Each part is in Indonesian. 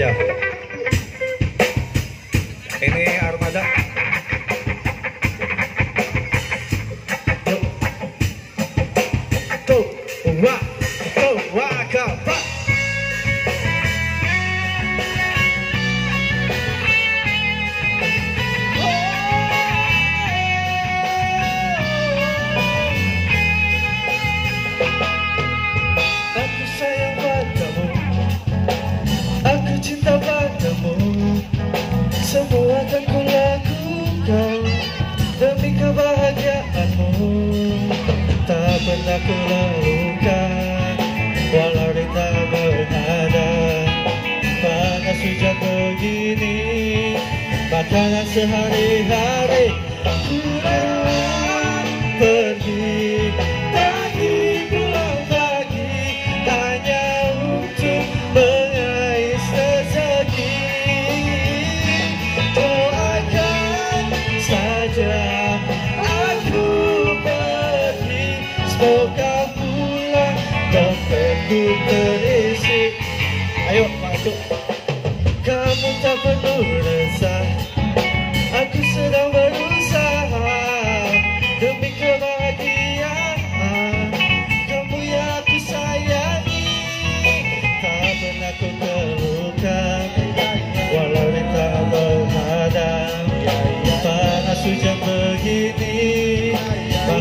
Yeah. Makanan sehari-hari rela pergi Pagi pulang pagi Hanya untuk mengais rezeki Doakan saja aku pergi Semoga pulang dompetku terisi Ayo masuk Kamu tak perlu resah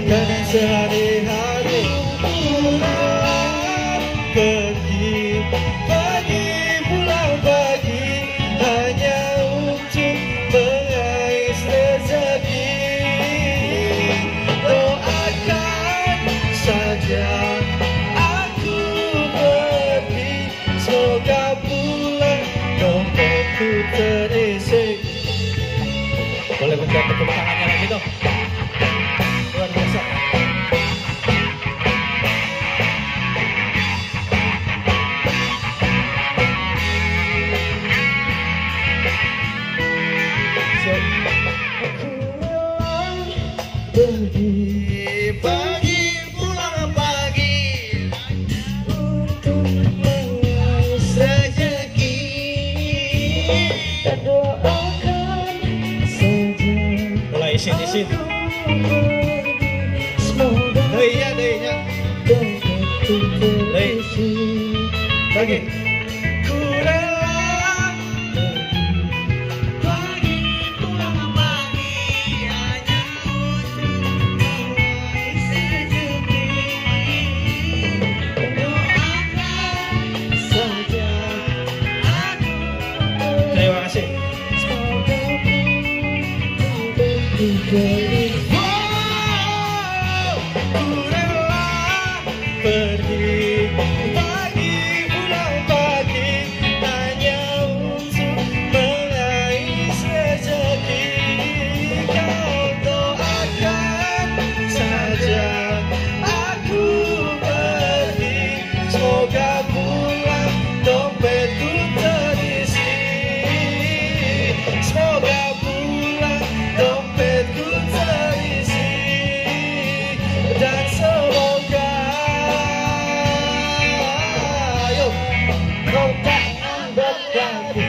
Makanan sehari-hari Pulang. Pergi Pagi pulang pagi. Hanya untuk mengais rezeki. Doakan saja aku pergi. Semoga pulang dompetku terisi. Boleh minta tepuk tangannya lagi dong sini sini Semoga deh ya deh ya dompetku terisi. Lagi Jadi, oh, pergi. stand.